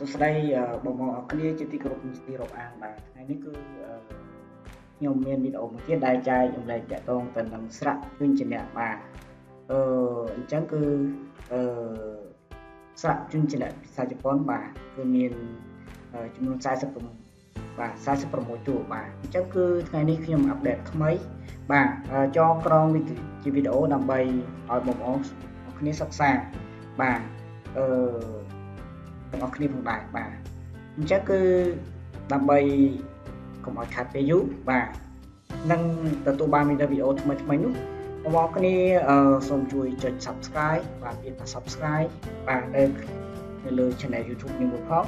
សួស្តីបងប្អូនអរគ្នាជាទីគោរពជាទីរាប់អានបាទថ្ងៃនេះគឺខ្ញុំមានវីដេអូមួយទៀតដែលចែករំលែកតាក់ទងទៅនឹងស្រៈវិញ្ញៈបាទអឺអញ្ចឹងគឺអឺស្រៈវិញ្ញៈភាសាជប៉ុនបាទគឺមានចំនួន40បាទ46តួបាទអញ្ចឹងគឺថ្ងៃនេះខ្ញុំអាប់ដេតថ្មីបាទចងក្រងជាវីដេអូដើម្បីឲ្យបងប្អូនគ្នាសិក្សាបាទអឺ ទាំងអស់គ្នាផងដែរបាទអញ្ចឹងគឺដើម្បីកុំឲ្យខាត់ពេលយូរបាទនឹងទទួលបានវីដេអូថ្មីថ្មីនោះបងប្អូនគ្នាសូមជួយចុច Subscribe បាទពាក្យថា Subscribe បាទនៅនៅលើ Channel YouTube នេះមួយផង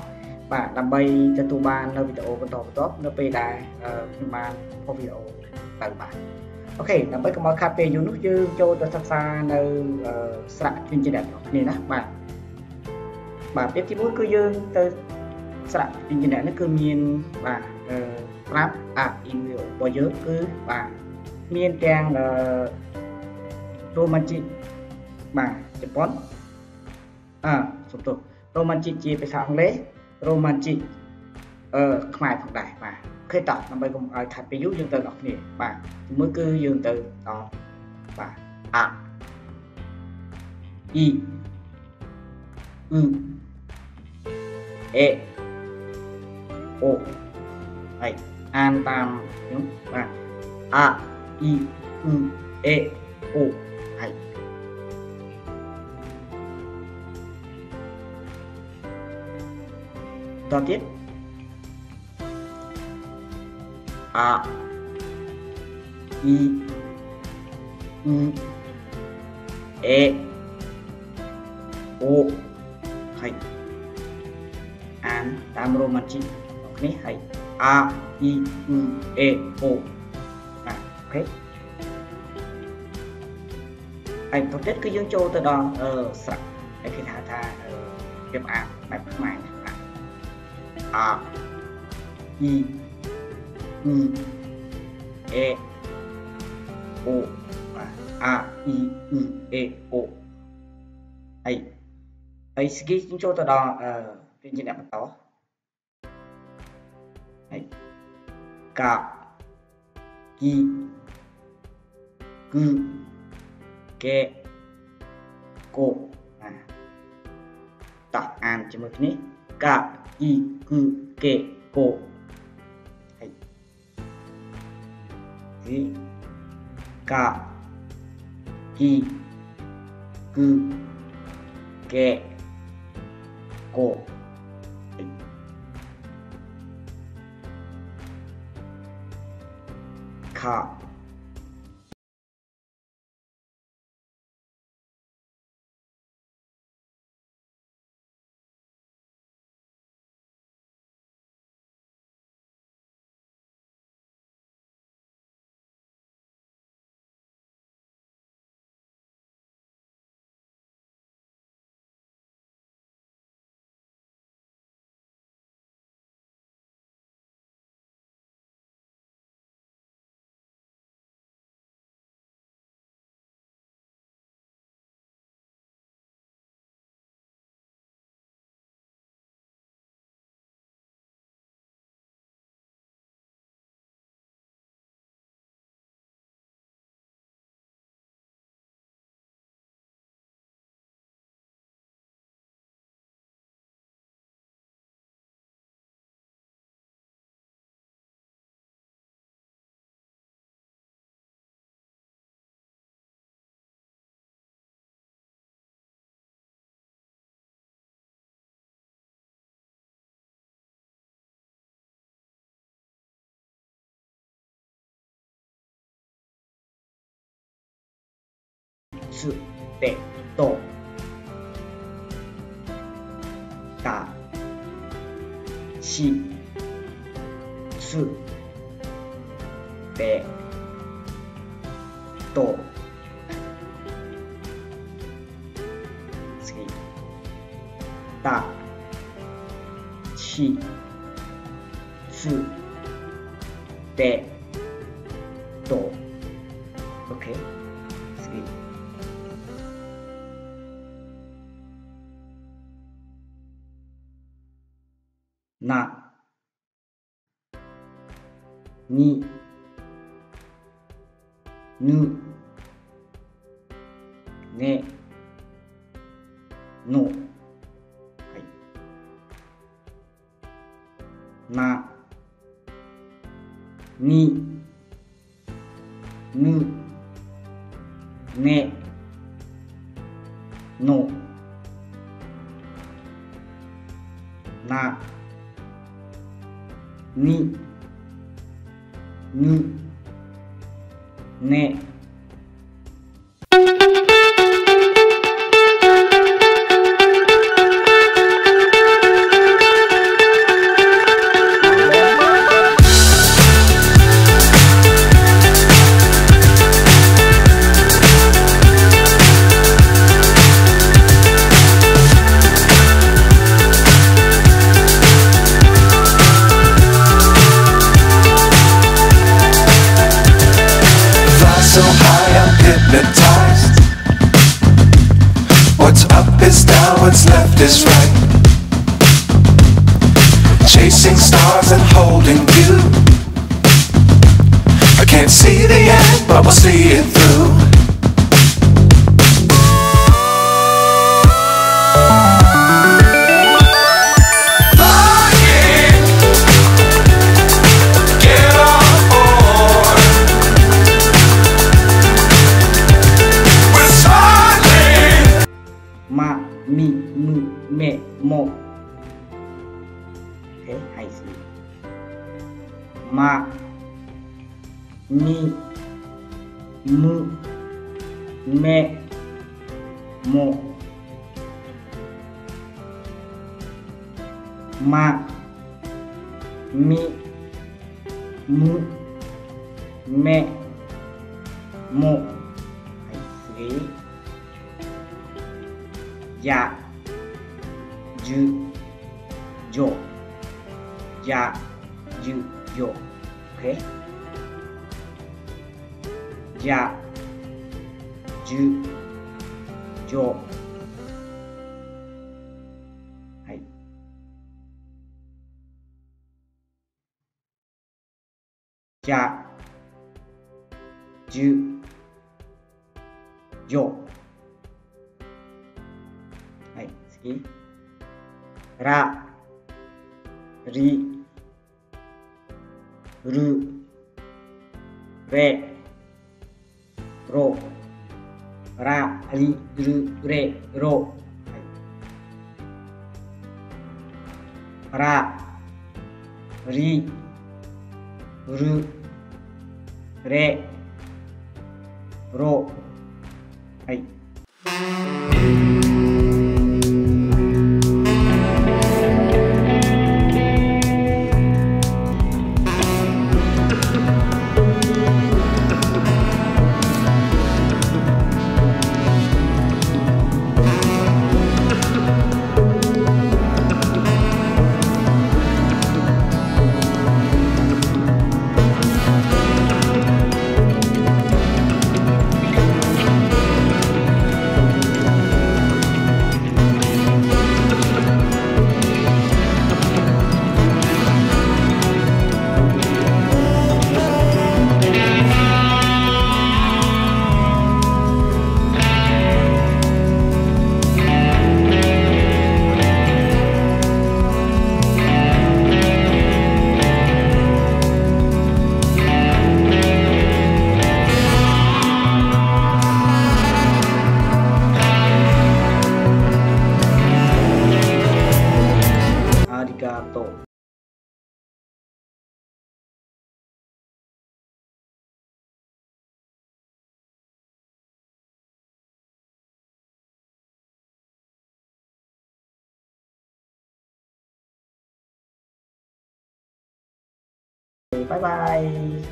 បាទដើម្បីទទួលបាននៅវីដេអូបន្តបន្ទាប់នៅពេលដែលខ្ញុំបានផុសវីដេអូទៅបាទអូខេដើម្បីកុំឲ្យខាត់ពេលយូរនោះយើងចូលទៅសិក្សានៅស្រៈជំនឿរបស់គ្នាណាបាទ បាទពាក្យទី1គឺយើងទៅស្រៈជំនឿនេះគឺមានបាទប្រាប់អា email របស់យើងគឺបាទមានទាំងអឺ romantic បាទជប៉ុនអឺសំទោស romantic ជាភាសាអង់គ្លេស romantic អឺខ្មែរផងដែរបាទអូខេតោះដើម្បីកុំឲ្យខាត់ពេលយូរយើងទៅដល់គ្នាបាទទីមួយគឺយើងទៅដល់បាទអា e អឺ e o はいアンパン4番あいうえおはいだけあいうえおはい。 អ៊ីអ៊ឺអេអូហើយអានតាម romantic នេះហើយ A I U E O បាទអូខេហើយបន្ទាប់ទៀតគឺយើងចូលទៅដល់អឺស្រៈហើយគេហៅថារៀបអានបែបខ្មែរបាទ A I U E O បាទ A I U E O ហើយហើយស្គីយើងចូលទៅដល់អឺ trên chỉ nạp tỏ Đấy. cả. Ki. Cư. Ke. Cô. À. Tập an cho mình này cả. Ki cư. Ke. Cô. Đấy. gì cả. Ki. Cư. Ke. Cô. 卡。つべとだしつべと次。だしつべと OK 次。な、に、ぬ、ね、の、はい、な、に、ぬ、ね、の、な、ににね。Chasing stars and holding you. I can't see the end, but we'll see it through. Flying, get on board. ma mi mu me mo ma mi mu me mo. Hãy phế. Ya, ju jo ya, ju jo OK? じゃ、じゅ、じょ。はい。じゃ、じゅ、じょ。はい、次。ら、り、ウルウェロラリルレロラリウルレロはい。拜拜。